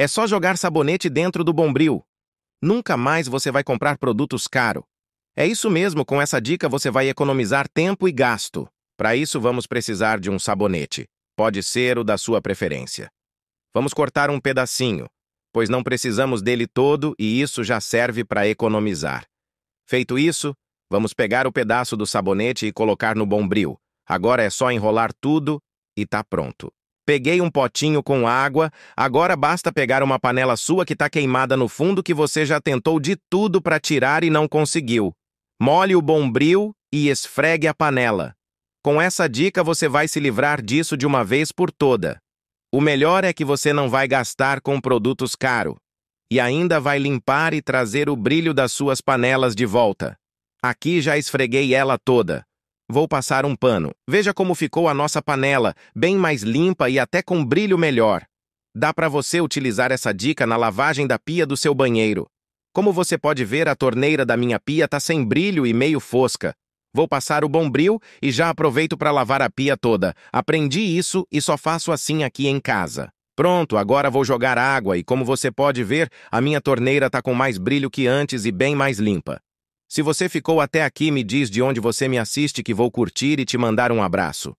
É só jogar sabonete dentro do bombril. Nunca mais você vai comprar produtos caros. É isso mesmo, com essa dica você vai economizar tempo e gasto. Para isso, vamos precisar de um sabonete. Pode ser o da sua preferência. Vamos cortar um pedacinho, pois não precisamos dele todo e isso já serve para economizar. Feito isso, vamos pegar o pedaço do sabonete e colocar no bombril. Agora é só enrolar tudo e tá pronto. Peguei um potinho com água, agora basta pegar uma panela sua que está queimada no fundo que você já tentou de tudo para tirar e não conseguiu. Molhe o bombril e esfregue a panela. Com essa dica você vai se livrar disso de uma vez por toda. O melhor é que você não vai gastar com produtos caros. E ainda vai limpar e trazer o brilho das suas panelas de volta. Aqui já esfreguei ela toda. Vou passar um pano. Veja como ficou a nossa panela, bem mais limpa e até com brilho melhor. Dá para você utilizar essa dica na lavagem da pia do seu banheiro. Como você pode ver, a torneira da minha pia está sem brilho e meio fosca. Vou passar o bombril e já aproveito para lavar a pia toda. Aprendi isso e só faço assim aqui em casa. Pronto, agora vou jogar água e como você pode ver, a minha torneira está com mais brilho que antes e bem mais limpa. Se você ficou até aqui, me diz de onde você me assiste que vou curtir e te mandar um abraço.